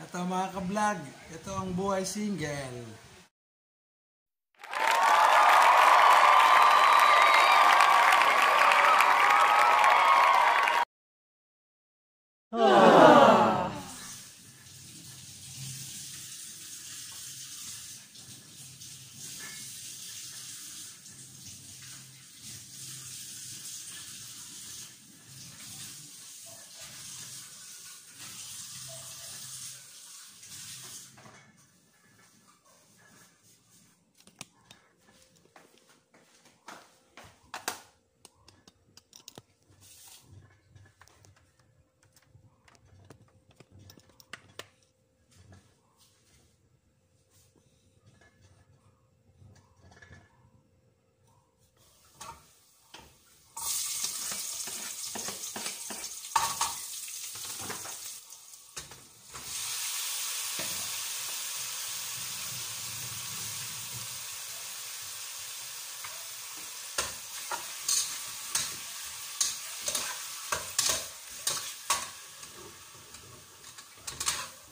Ito mga ka-vlog, ito ang buhay single.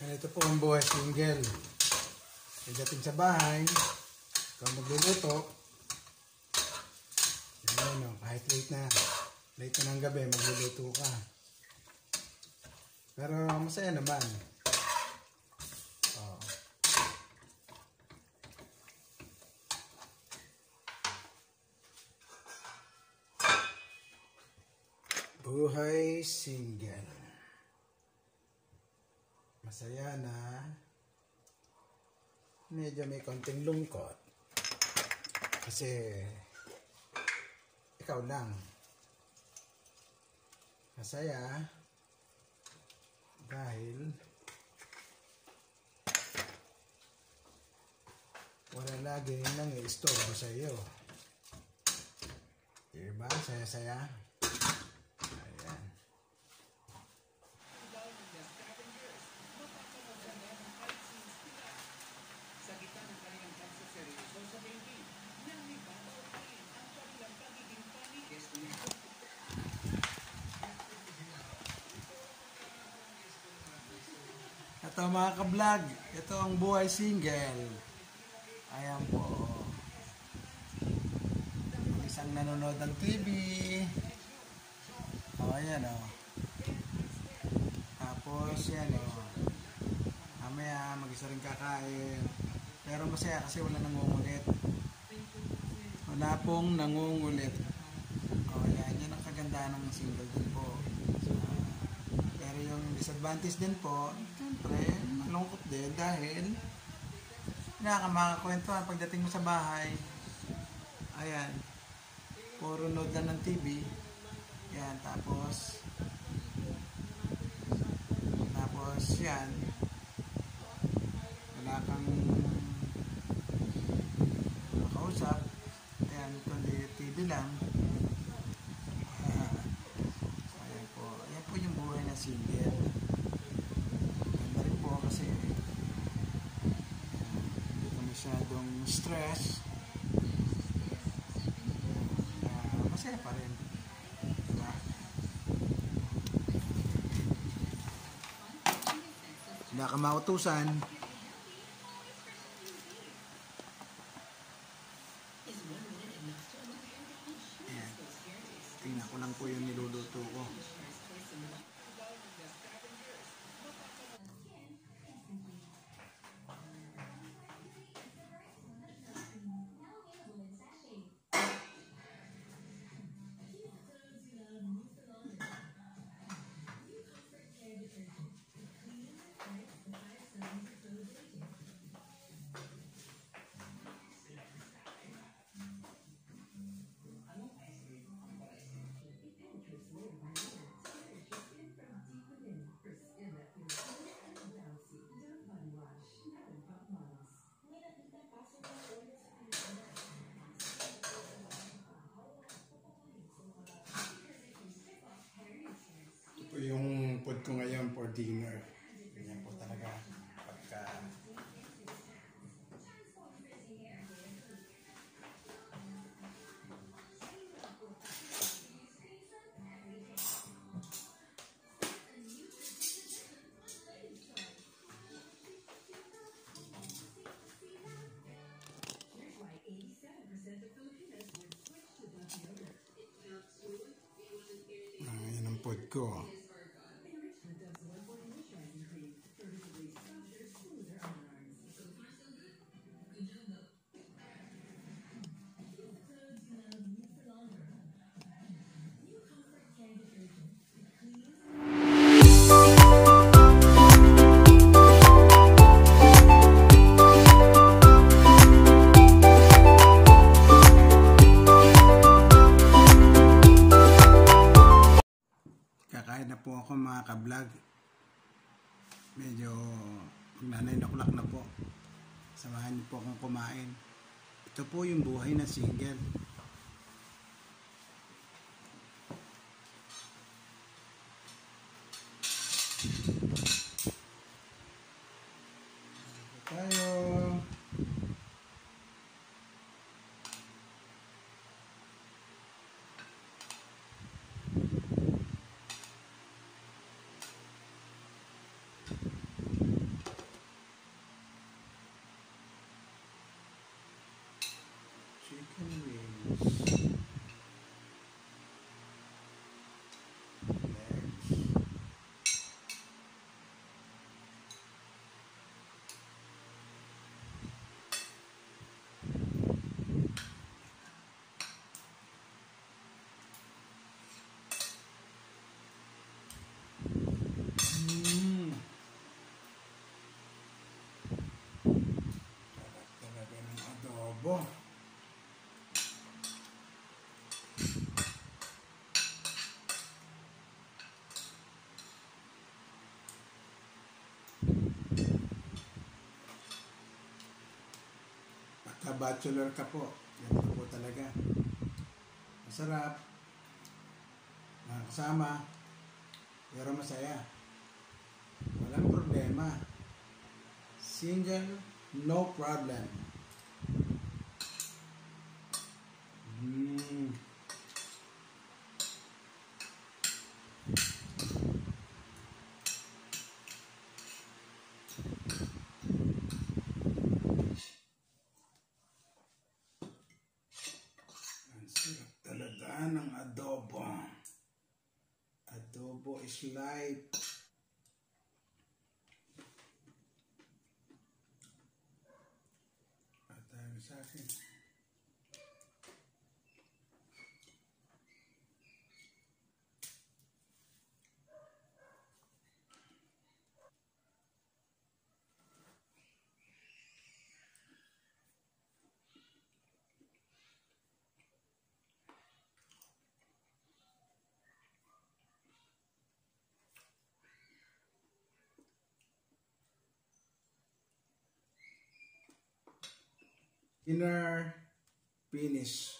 Ganito po ang buhay single. Pagdating sa bahay, ikaw magluluto, yan no, kahit late na, late na ng gabi, magluluto ka. Pero masaya naman. Buhay single. Masaya na medyo may konting lungkot. Kasi ikaw lang. Masaya dahil wala lagi nang i-istorbo sa iyo. Diba? Saya-saya. Ito mga ka-vlog, ito ang buhay single. Ayan po. Isang nanonood ng TV. O, ayan o. Tapos, yan o. Mamaya, mag-isa rin kakain. Pero masaya kasi wala nangungulit. Wala pong nangungulit. O, yan. Yan ang kagandahan ng single din po. Ah, pero yung disadvantage din po, siyempre, malungkot din dahil nakamakakwentuhan pagdating mo sa bahay. Ayan. Puro nood lang ng TV. Yan, tapos tapos yan wala kang makausap. Ayan, kundi TV lang. Ah, ayan po. Ayan po yung buhay na single. Ganda rin po kasi ah, hindi ka masyadong stress. Ah, masaya pa rin. Diba? Wala ka mautusan. ko ngayon for dinner. Ganyan po talaga pagka ah, Ayan ang pod ko. Samahan niyo po akong kumain. Ito po yung buhay na single. Thank you. Bachelor ka po, ganito po talaga. Masarap. Mga kasama. Pero masaya. Walang problema. Single, no problem. Talaga ng adobo. Adobo is life. At tayo sa akin. Inner finish.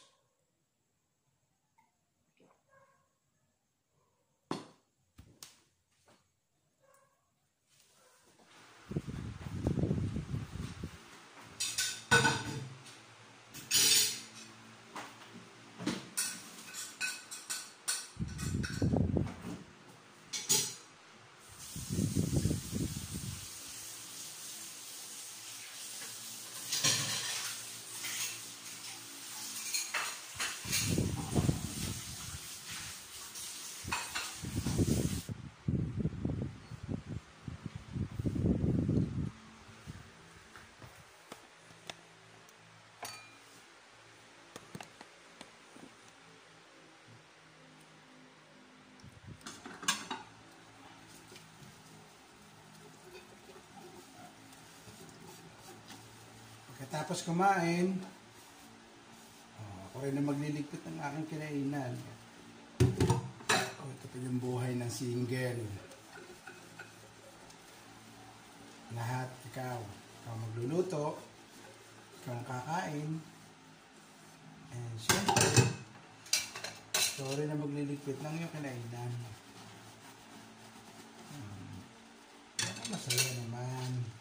Pagkatapos kumain, oh, ako rin na magliligpit ng aking kinainan. Oh, ito po yung buhay ng single. Lahat, ikaw. Ikaw magluluto, ikaw kakain, and syempre, ikaw rin na magliligpit ng iyong kinainan. Hmm. Masaya naman.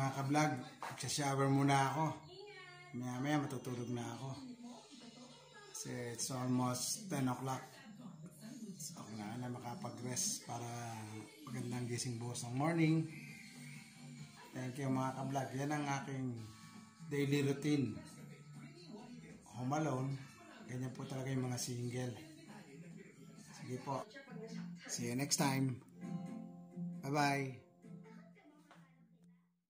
Mga kablog, magsha-shower muna ako. Maya maya matutulog na ako. Kasi it's almost 10 o'clock. So, kailangan na makapag-rest para magandang gising bukas ng morning. Thank you mga kablog. Yan ang aking daily routine. Home alone. Ganyan po talaga yung mga single. Sige po. See you next time. Bye-bye.